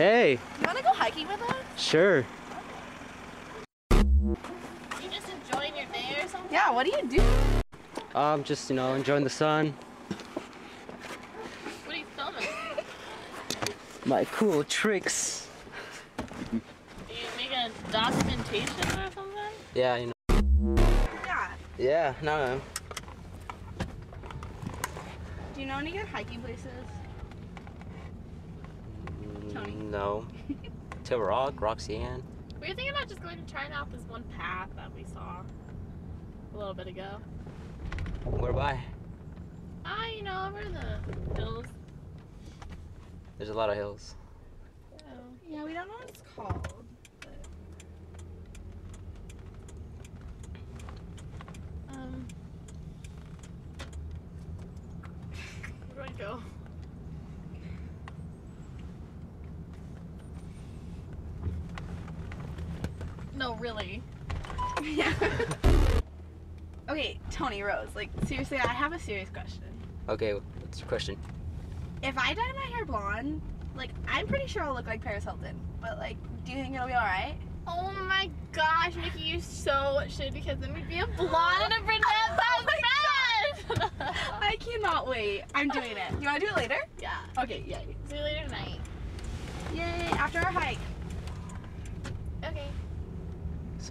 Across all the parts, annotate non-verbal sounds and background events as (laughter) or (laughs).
Hey, You want to go hiking with us? sure. You just enjoying your day or something? Yeah, what do you do? I'm um, just you know, enjoying the sun. What are you filming? My cool tricks. Are you making a documentation or something? Yeah, you know. Yeah. Yeah, no, no. Do you know any good hiking places? Tony. No. (laughs) Till Rock, Roxanne. We were thinking about just going to trying out this one path that we saw a little bit ago. Whereby? Ah, you know, over the hills. There's a lot of hills. Oh. Yeah, we don't know what it's called. Um. (laughs) Where do I go? No, really. Yeah. (laughs) okay, Tony Rose. Like seriously, I have a serious question. Okay, what's your question? If I dye my hair blonde, like I'm pretty sure I'll look like Paris Hilton. But like, do you think it'll be alright? Oh my gosh, Nikki, you so should because then we'd be a blonde and a brunette (laughs) Oh best friend. I cannot wait. I'm doing it. You wanna do it later? yeah. Okay, yay. See you later tonight. Yay, after our hike. Okay.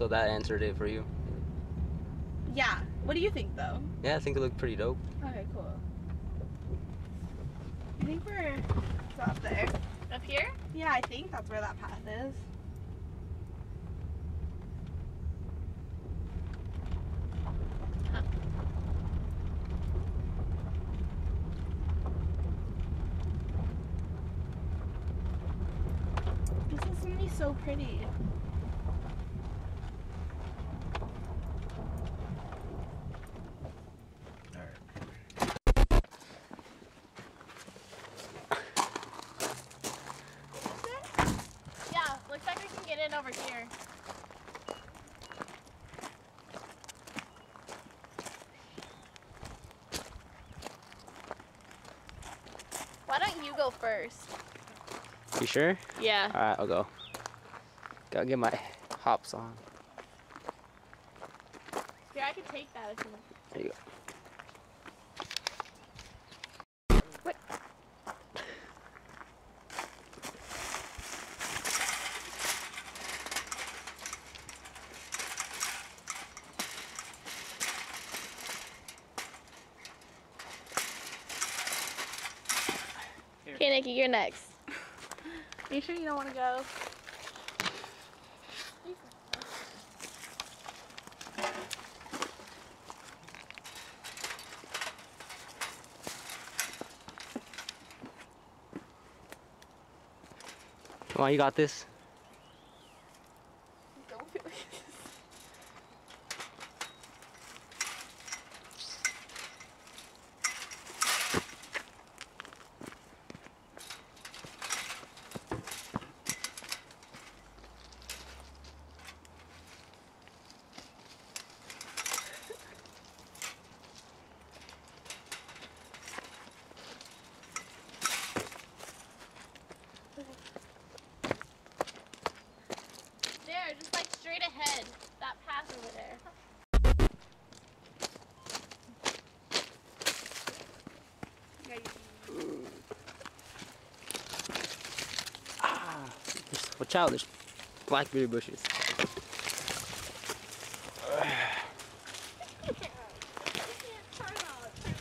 So that answered it for you. Yeah. What do you think though? Yeah, I think it looked pretty dope. Okay, cool. I think we're up there. Up here? Yeah, I think that's where that path is. This is gonna be so pretty. Yeah, looks like we can get in over here. You go first? You sure? Yeah. Alright, I'll go. Gotta get my hops on. Here, I can take that if you want. There you go. Okay, Nikki, you're next. Are you sure you don't want to go? Come on, you got this. Don't feel like There, just like straight ahead. That path over there. Ah, there's- watch out, there's blackberry bushes.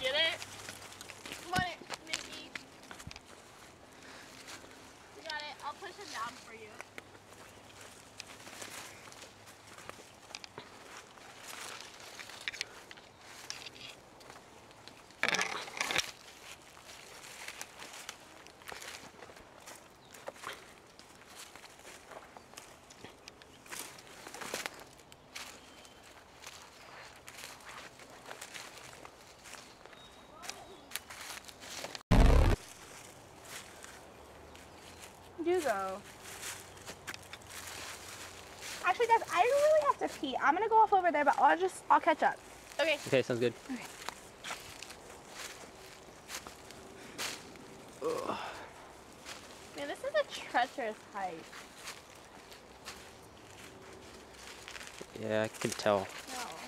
Get it? Come on, Nikki. You got it. I'll push him down for you. Do go. Actually, guys, I really have to pee. I'm gonna go off over there, but I'll just I'll catch up. Okay. Okay, sounds good. Man, this is a treacherous height. Yeah, I can tell. No.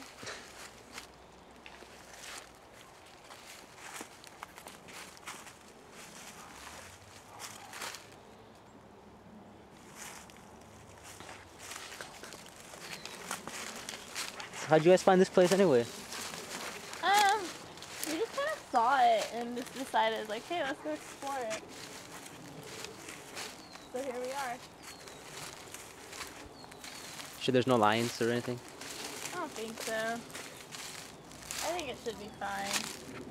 How'd you guys find this place anyway? Um, we just kind of saw it and just decided, like, hey, let's go explore it. So here we are. Sure there's no lions or anything? I don't think so. I think it should be fine,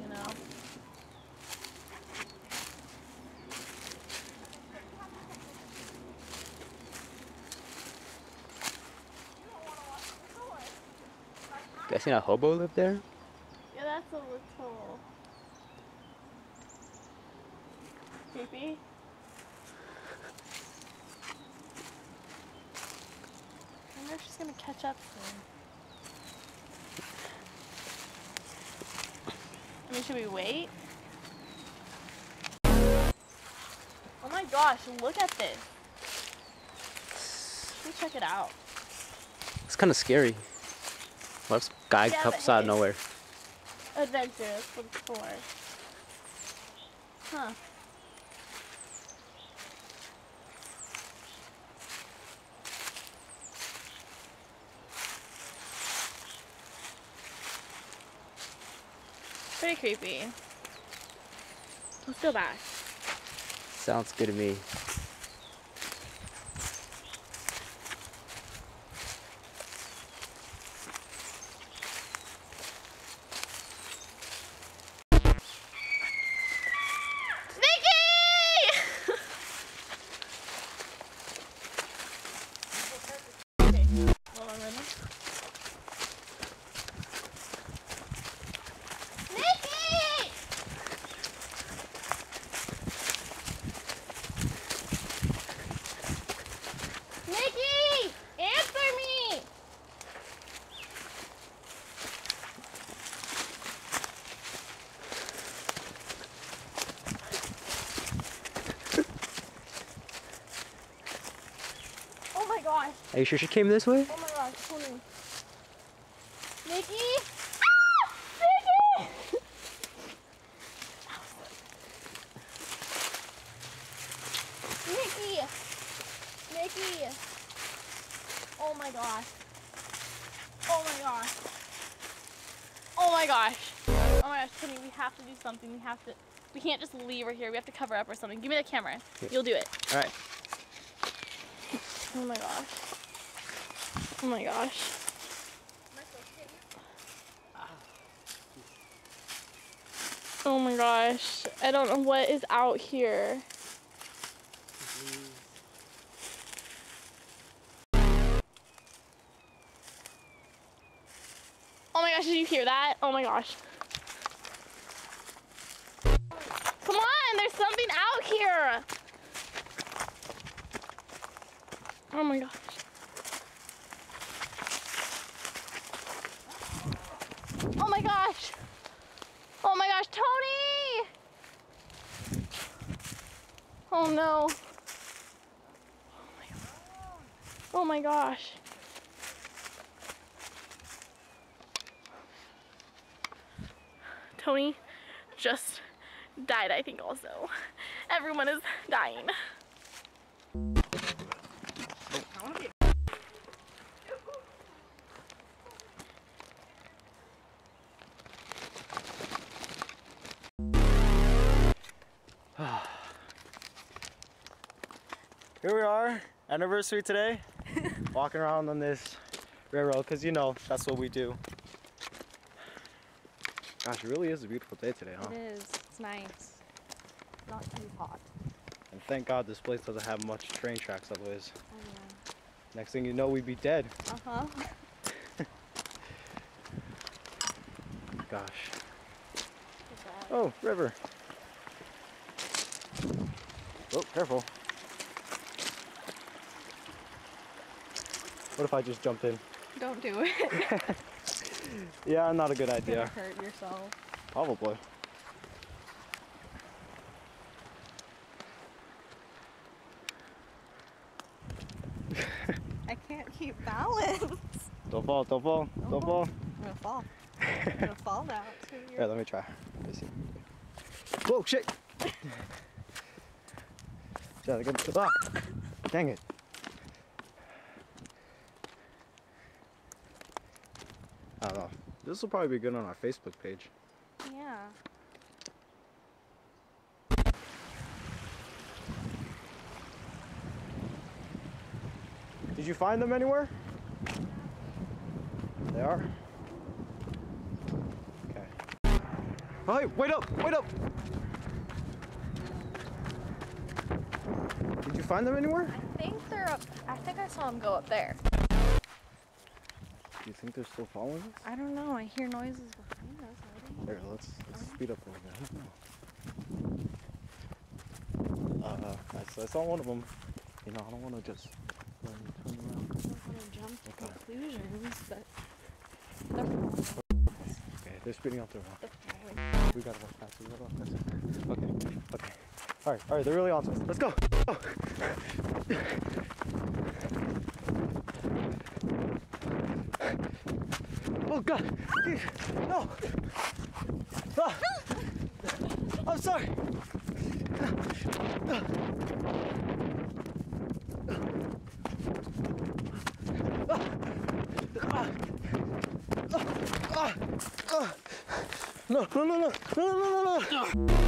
you know. Guys seen a hobo live there? Yeah, that's a little creepy. I wonder if she's gonna catch up soon. I mean, should we wait? Oh my gosh, look at this. Should we check it out? It's kind of scary. Some guy Yeah, comes out of nowhere? Adventure, that's what it's for. Huh. Pretty creepy. Let's go back. Sounds good to me. Nikki! okay, hold on, ready? Nikki! Nikki! Answer me! Oh my gosh. Are you sure she came this way? Oh my gosh? Ah! Nikki! Nikki! Nikki! Oh my gosh. Oh my gosh. Oh my gosh. Oh my gosh, Tony, we have to do something. We have to. We can't just leave her here. We have to cover up or something. Give me the camera. You'll do it. All right. Oh my gosh. Oh my gosh. Oh my gosh. I don't know what is out here. Oh my gosh, did you hear that? Oh my gosh. Come on, there's something out here. Oh my gosh. Oh my gosh. Oh my gosh, Tony! Oh no. Oh my, oh my gosh. Tony just died, I think, also. Everyone is dying. (sighs) Here we are, anniversary today. Walking around on this railroad, because you know, that's what we do. Gosh, it really is a beautiful day today, huh? It is. It's nice. Not too hot. And thank God this place doesn't have much train tracks otherwise. Oh Next thing you know, we'd be dead. Uh huh. (laughs) Gosh. Oh, river. Oh, careful. What if I just jumped in? Don't do it. (laughs) yeah, not a good idea. hurt yourself. Probably. I can't keep balance. Don't fall, don't fall, don't, don't fall. I'm gonna fall. I'm gonna (laughs) fall now. Yeah, let me try. Let me see. Whoa, shit! (laughs) yeah, ah, dang it. I don't know. This will probably be good on our Facebook page. Yeah. Did you find them anywhere? They are? Okay. Oh, hey, wait up, wait up! Did you find them anywhere? I think they're up. I think I saw them go up there. You think they're still following us? I don't know. I hear noises behind us. Here, let's, let's speed up a little bit. Uh, I, I saw one of them. You know, I don't want to just turn around. I don't want to jump to Okay. conclusions, but they're following. Okay, they're speeding up the road. We gotta walk fast. We gotta walk fast. Okay, okay. All right, all right. They're really on to us. Let's go. go. Oh Go. No. Oh. Ah. I'm sorry. Ah. Ah. No, no, no, no, no, no, no, no.